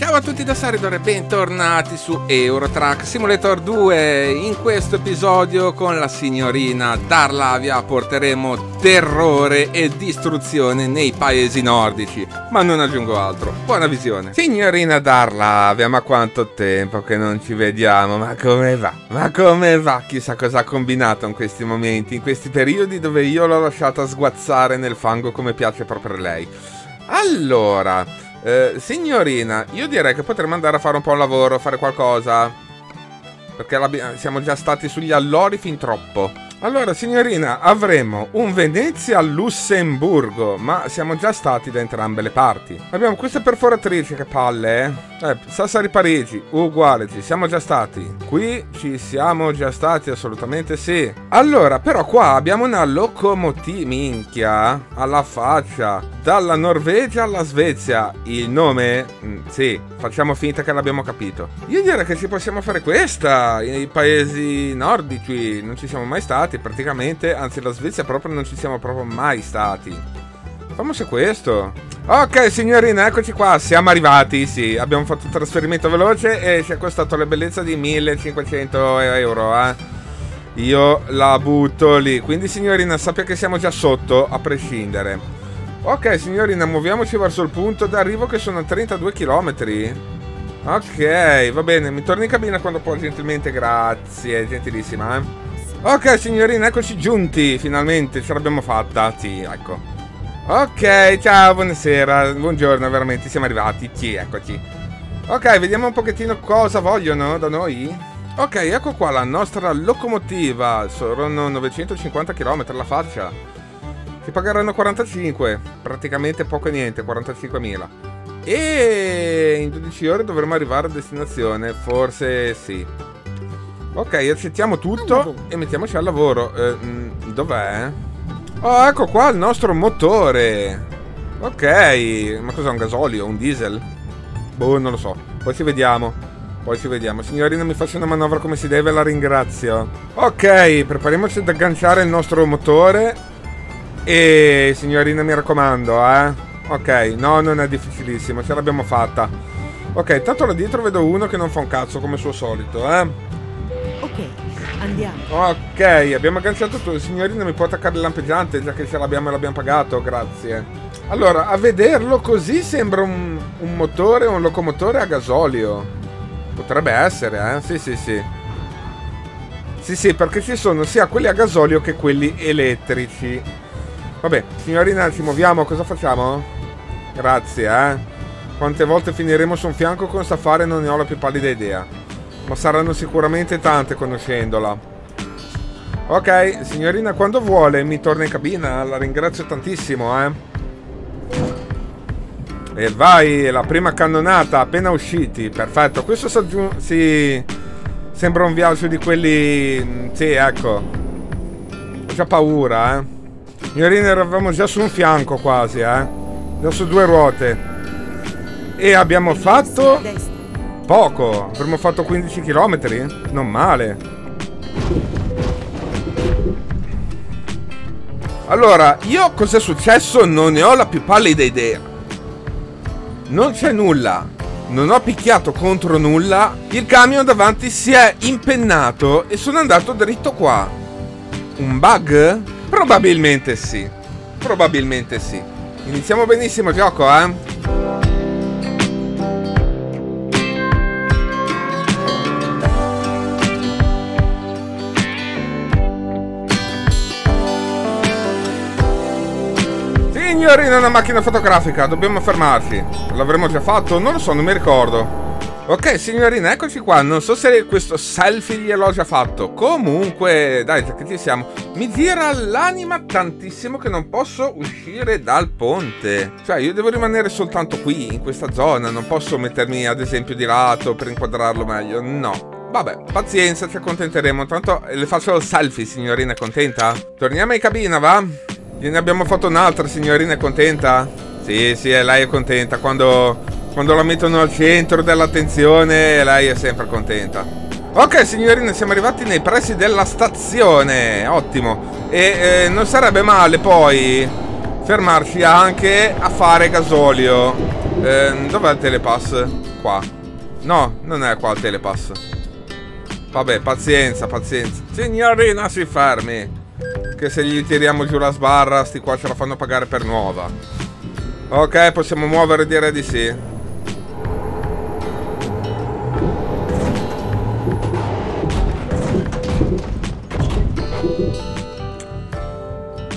Ciao a tutti da Saridor e bentornati su Eurotrack Simulator 2 In questo episodio con la signorina Darlavia porteremo terrore e distruzione nei paesi nordici Ma non aggiungo altro, buona visione Signorina Darlavia, ma quanto tempo che non ci vediamo Ma come va? Ma come va? Chissà cosa ha combinato in questi momenti In questi periodi dove io l'ho lasciata sguazzare nel fango come piace proprio a lei Allora... Eh, signorina, io direi che potremmo andare a fare un po' un lavoro, fare qualcosa. Perché siamo già stati sugli allori fin troppo. Allora, signorina, avremo un Venezia-Lussemburgo, ma siamo già stati da entrambe le parti. Abbiamo queste perforatrici, che palle, eh? Eh, Sassari-Parigi, uguale, ci siamo già stati. Qui ci siamo già stati, assolutamente sì. Allora, però qua abbiamo una locomotiva, minchia, alla faccia. Dalla Norvegia alla Svezia. Il nome? Sì, facciamo finta che l'abbiamo capito. Io direi che ci possiamo fare questa, nei paesi nordici, non ci siamo mai stati praticamente, anzi la Svezia proprio non ci siamo proprio mai stati. Famose questo. Ok signorina, eccoci qua, siamo arrivati, sì, abbiamo fatto un trasferimento veloce e ci è costato la bellezza di 1500 euro, eh. Io la butto lì, quindi signorina sappia che siamo già sotto, a prescindere. Ok signorina, muoviamoci verso il punto d'arrivo che sono 32 km. Ok, va bene, mi torni in cabina quando può gentilmente, grazie, gentilissima, eh. Ok signorina, eccoci giunti, finalmente ce l'abbiamo fatta, sì, ecco. Ok, ciao, buonasera, buongiorno, veramente, siamo arrivati, sì, eccoci. Ok, vediamo un pochettino cosa vogliono da noi. Ok, ecco qua la nostra locomotiva, sono 950 km la faccia. Ci pagheranno 45, praticamente poco e niente, 45.000. E in 12 ore dovremo arrivare a destinazione, forse sì. Ok, accettiamo tutto e mettiamoci al lavoro. Eh, mm, Dov'è? Oh, ecco qua il nostro motore. Ok, ma cos'è un gasolio? Un diesel? Boh, non lo so. Poi ci vediamo. Poi ci vediamo. Signorina, mi faccia una manovra come si deve, la ringrazio. Ok, prepariamoci ad agganciare il nostro motore. E signorina, mi raccomando, eh. Ok, no, non è difficilissimo, ce l'abbiamo fatta. Ok, tanto là dietro vedo uno che non fa un cazzo come suo solito, eh. Ok, andiamo. Ok, abbiamo agganciato tutto. Signorina, mi può attaccare il lampeggiante, già che ce l'abbiamo e l'abbiamo pagato, grazie. Allora, a vederlo così sembra un, un motore, un locomotore a gasolio. Potrebbe essere, eh? Sì, sì, sì. Sì, sì, perché ci sono sia quelli a gasolio che quelli elettrici. Vabbè, signorina, ci muoviamo, cosa facciamo? Grazie, eh. Quante volte finiremo su un fianco con Safari non ne ho la più pallida idea. Ma saranno sicuramente tante conoscendola. Ok, signorina, quando vuole mi torna in cabina. La ringrazio tantissimo, eh. E vai, la prima cannonata, appena usciti. Perfetto, questo si... Sembra un viaggio di quelli... Sì, ecco. Ho già paura, eh. Signorina, eravamo già su un fianco quasi, eh. Già su due ruote. E abbiamo fatto... Poco, avremmo fatto 15 km? Non male. Allora, io cos'è successo? Non ne ho la più pallida idea. Non c'è nulla. Non ho picchiato contro nulla. Il camion davanti si è impennato e sono andato dritto qua. Un bug? Probabilmente sì. Probabilmente sì. Iniziamo benissimo il gioco, eh? Signorina, una macchina fotografica, dobbiamo fermarci. L'avremmo già fatto? Non lo so, non mi ricordo. Ok, signorina, eccoci qua. Non so se questo selfie gliel'ho già fatto. Comunque, dai, già che ci siamo. Mi gira l'anima tantissimo che non posso uscire dal ponte. Cioè, io devo rimanere soltanto qui, in questa zona. Non posso mettermi, ad esempio, di lato per inquadrarlo meglio. No. Vabbè, pazienza, ci accontenteremo. Tanto le faccio il selfie, signorina, contenta? Torniamo in cabina, va? Gliene abbiamo fatto un'altra, signorina, è contenta? Sì, sì, lei è contenta. Quando, quando la mettono al centro dell'attenzione, lei è sempre contenta. Ok, signorina, siamo arrivati nei pressi della stazione. Ottimo. E eh, non sarebbe male poi fermarci anche a fare gasolio. Eh, dov'è il telepass? Qua. No, non è qua il telepass. Vabbè, pazienza, pazienza. Signorina, si fermi. Che se gli tiriamo giù la sbarra, sti qua ce la fanno pagare per nuova. Ok, possiamo muovere, direi di sì.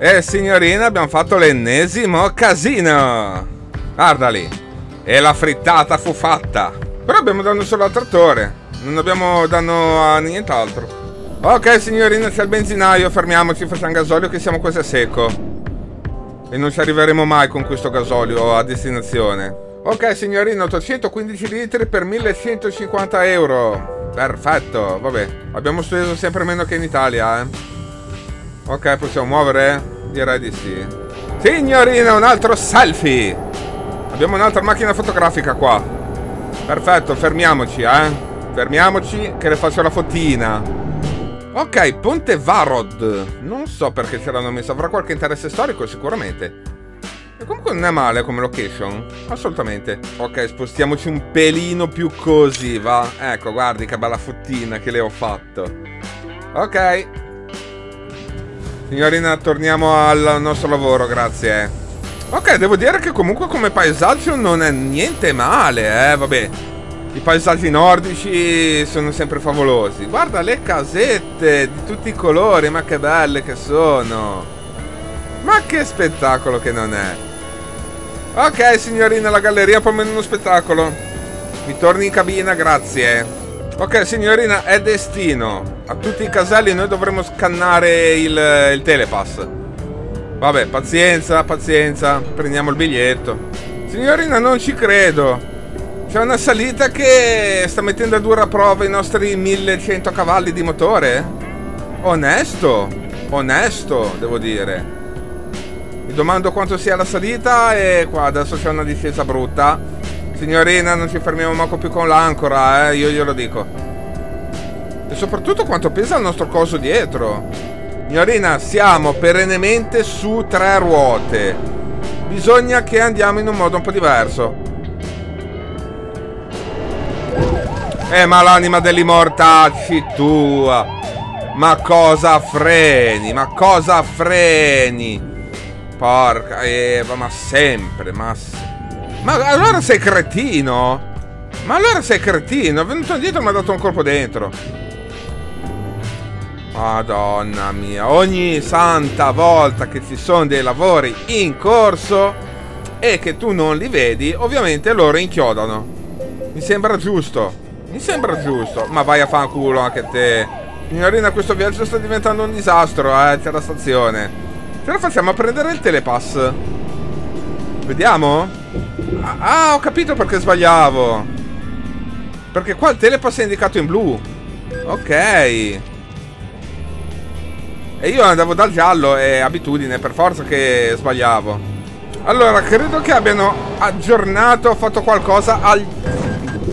Eh, signorina, abbiamo fatto l'ennesimo casino. Guarda lì. E la frittata fu fatta. Però abbiamo danno solo al trattore. Non abbiamo danno a nient'altro. Ok, signorina, c'è il benzinaio. Fermiamoci, facciamo gasolio che siamo quasi a secco. E non ci arriveremo mai con questo gasolio a destinazione. Ok, signorina, 815 litri per 1150 euro. Perfetto, vabbè. Abbiamo speso sempre meno che in Italia, eh. Ok, possiamo muovere? Direi di sì. Signorina, un altro selfie! Abbiamo un'altra macchina fotografica qua. Perfetto, fermiamoci, eh. Fermiamoci che le faccio la fotina. Ok, Ponte Varod. Non so perché ce l'hanno messo. Avrà qualche interesse storico sicuramente. E comunque non è male come location. Assolutamente. Ok, spostiamoci un pelino più così, va. Ecco, guardi che bella fottina che le ho fatto. Ok. Signorina, torniamo al nostro lavoro, grazie. Ok, devo dire che comunque come paesaggio non è niente male, eh, vabbè. I paesaggi nordici sono sempre favolosi. Guarda le casette di tutti i colori, ma che belle che sono. Ma che spettacolo che non è. Ok, signorina, la galleria può meno uno spettacolo. Mi torni in cabina, grazie. Ok, signorina, è destino. A tutti i caselli noi dovremo scannare il, il telepass. Vabbè, pazienza, pazienza. Prendiamo il biglietto. Signorina, non ci credo. C'è una salita che sta mettendo a dura prova i nostri 1100 cavalli di motore? Onesto, onesto, devo dire. Mi domando quanto sia la salita e qua adesso c'è una discesa brutta. Signorina, non ci fermiamo manco più con l'ancora, eh, io glielo dico. E soprattutto quanto pesa il nostro coso dietro. Signorina, siamo perennemente su tre ruote. Bisogna che andiamo in un modo un po' diverso. Eh, ma l'anima degli mortacci tua. Ma cosa freni? Ma cosa freni? Porca Eva, ma sempre, ma sempre. Ma allora sei cretino? Ma allora sei cretino? È venuto dietro e mi ha dato un colpo dentro. Madonna mia, ogni santa volta che ci sono dei lavori in corso e che tu non li vedi, ovviamente loro inchiodano. Mi sembra giusto. Mi sembra giusto. Ma vai a fanculo anche te. Signorina, questo viaggio sta diventando un disastro, eh. C'è la stazione. Ce la facciamo a prendere il telepass. Vediamo? Ah, ho capito perché sbagliavo. Perché qua il telepass è indicato in blu. Ok. E io andavo dal giallo, è abitudine, per forza che sbagliavo. Allora, credo che abbiano aggiornato, fatto qualcosa al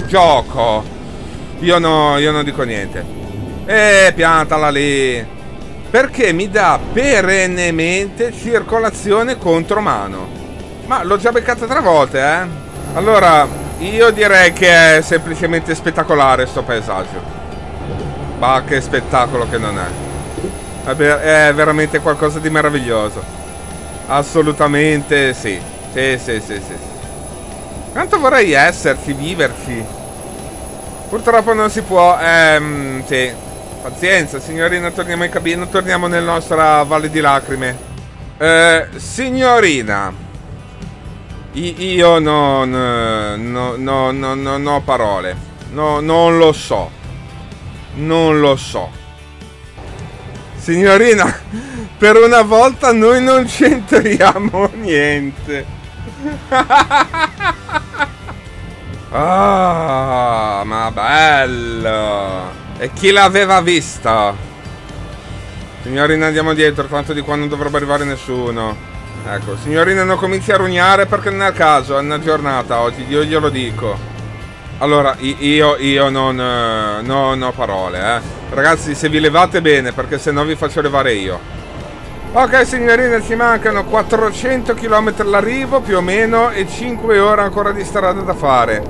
gioco. Io, no, io non dico niente. Eh, piantala lì. Perché mi dà perennemente circolazione contro mano. Ma l'ho già beccata tre volte, eh. Allora, io direi che è semplicemente spettacolare sto paesaggio. Ma che spettacolo che non è. È veramente qualcosa di meraviglioso. Assolutamente sì. Sì, sì, sì, sì. Quanto vorrei esserci, viverci. Purtroppo non si può. Ehm, sì. Pazienza, signorina, torniamo in cabina, torniamo nella nostra valle di lacrime. Eh, signorina. Io non, no, no, no, non ho parole. No, non lo so. Non lo so. Signorina, per una volta noi non c'entriamo niente. Ah, ma bello. E chi l'aveva vista? Signorina, andiamo dietro, tanto di qua non dovrebbe arrivare nessuno. Ecco, signorina non cominci a rugnare perché non è il caso, è una giornata oggi, io glielo dico. Allora, io, io non, eh, non ho parole, eh. Ragazzi, se vi levate bene, perché se no vi faccio levare io. Ok signorina, ci mancano 400 km all'arrivo più o meno e 5 ore ancora di strada da fare.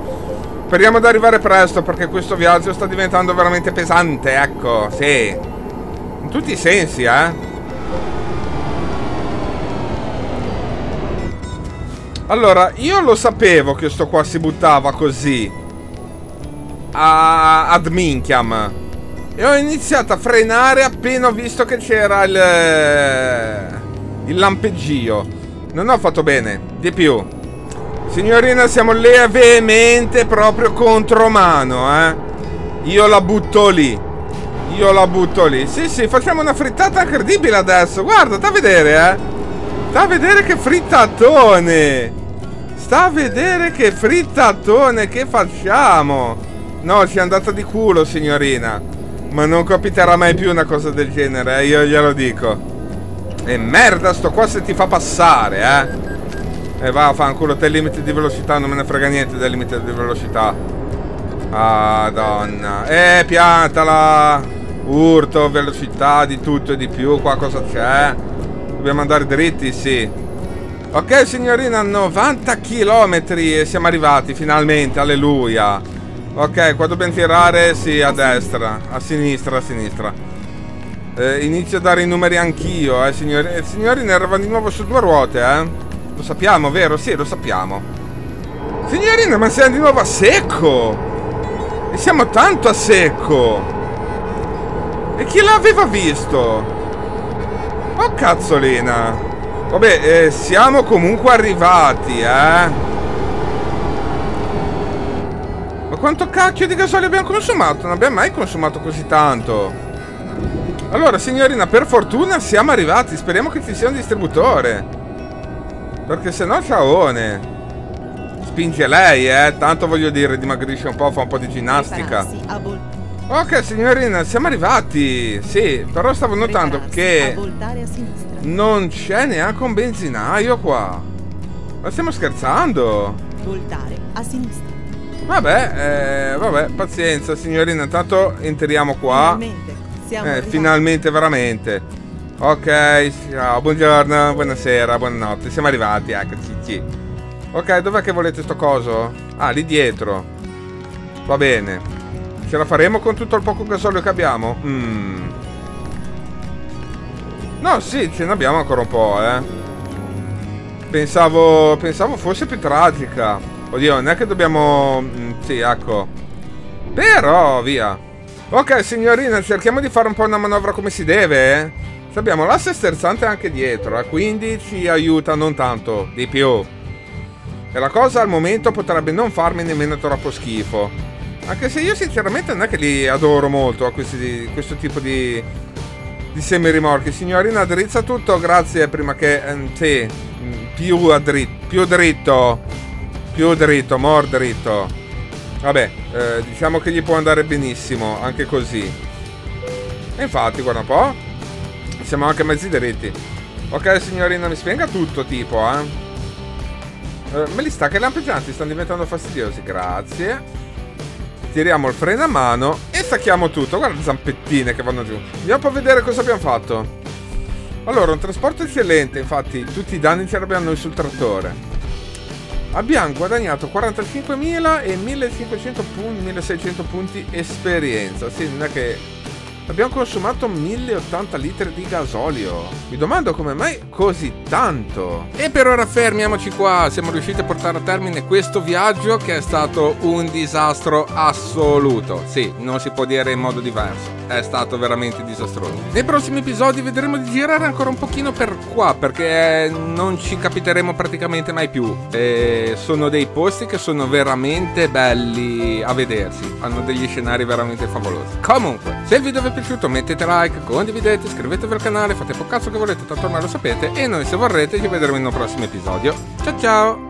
Speriamo di arrivare presto perché questo viaggio sta diventando veramente pesante, ecco, sì. In tutti i sensi, eh. Allora, io lo sapevo che sto qua si buttava così. A, ad minchiam. E ho iniziato a frenare appena ho visto che c'era il, il lampeggio. Non ho fatto bene, di più. Signorina, siamo levemente proprio contro mano, eh. Io la butto lì. Io la butto lì. Sì, sì, facciamo una frittata incredibile adesso. Guarda, sta a vedere, eh. Sta a vedere che frittatone. Sta a vedere che frittatone che facciamo. No, ci è andata di culo, signorina. Ma non capiterà mai più una cosa del genere, eh? io glielo dico. E merda sto qua se ti fa passare, eh. E va, fanculo, te il limite di velocità, non me ne frega niente del limite di velocità. Ah, donna. Eh, piantala. Urto, velocità, di tutto e di più. Qua cosa c'è? Dobbiamo andare dritti, sì. Ok, signorina, 90 km e siamo arrivati, finalmente, alleluia. Ok, qua dobbiamo tirare, sì, a destra, a sinistra, a sinistra. Eh, inizio a dare i numeri anch'io, eh, signori. Eh, signori, ne eravamo di nuovo su due ruote, eh. Lo sappiamo, vero? Sì, lo sappiamo. Signorina, ma siamo di nuovo a secco! E siamo tanto a secco! E chi l'aveva visto? Oh, cazzolina! Vabbè, eh, siamo comunque arrivati, eh. Ma quanto cacchio di gasolio abbiamo consumato? Non abbiamo mai consumato così tanto. Allora, signorina, per fortuna siamo arrivati. Speriamo che ci sia un distributore. Perché se no, ciaone. Spinge lei, eh. Tanto voglio dire, dimagrisce un po', fa un po' di ginnastica. Ok, signorina, siamo arrivati. Sì, però stavo notando che non c'è neanche un benzinaio qua. Ma stiamo scherzando? Voltare a sinistra. Vabbè, eh, vabbè, pazienza signorina, intanto entriamo qua. Finalmente, siamo eh, finalmente, veramente. Ok, ciao, buongiorno, buonasera, buonanotte, siamo arrivati, eccoci. Ok, dov'è che volete sto coso? Ah, lì dietro. Va bene. Ce la faremo con tutto il poco gasolio che abbiamo? Mm. No, sì, ce ne abbiamo ancora un po', eh. Pensavo, pensavo fosse più tragica. Oddio, non è che dobbiamo... Mm, sì, ecco. Però, via. Ok, signorina, cerchiamo di fare un po' una manovra come si deve, eh? Abbiamo l'asse sterzante anche dietro, eh? quindi ci aiuta non tanto, di più. E la cosa al momento potrebbe non farmi nemmeno troppo schifo. Anche se io sinceramente non è che li adoro molto a questi, questo tipo di, di semi-rimorchi. Signorina, drizza tutto, grazie, prima che... Eh, sì, mm, più, dritto, più dritto. Più dritto, more dritto. Vabbè, eh, diciamo che gli può andare benissimo, anche così. E infatti, guarda un po'. Siamo anche mezzi dritti. Ok, signorina, mi spenga tutto, tipo, eh. eh me li sta che lampeggianti stanno diventando fastidiosi. Grazie. Tiriamo il freno a mano stacchiamo tutto. Guarda le zampettine che vanno giù. Andiamo a vedere cosa abbiamo fatto. Allora, un trasporto eccellente, infatti tutti i danni ce li abbiamo noi sul trattore abbiamo guadagnato 45.000 e 1.500 punti, 1.600 punti esperienza. Sì, non è che Abbiamo consumato 1080 litri di gasolio. Mi domando come mai così tanto. E per ora fermiamoci qua. Siamo riusciti a portare a termine questo viaggio che è stato un disastro assoluto. Sì, non si può dire in modo diverso. È stato veramente disastroso. Nei prossimi episodi vedremo di girare ancora un pochino per qua perché non ci capiteremo praticamente mai più. E sono dei posti che sono veramente belli a vedersi. Hanno degli scenari veramente favolosi. Comunque, se il video vi è piaciuto mettete like, condividete, iscrivetevi al canale, fate un cazzo che volete, tanto ormai lo sapete e noi se vorrete ci vedremo in un prossimo episodio. Ciao ciao!